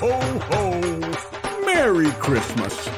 ho, ho! Merry Christmas!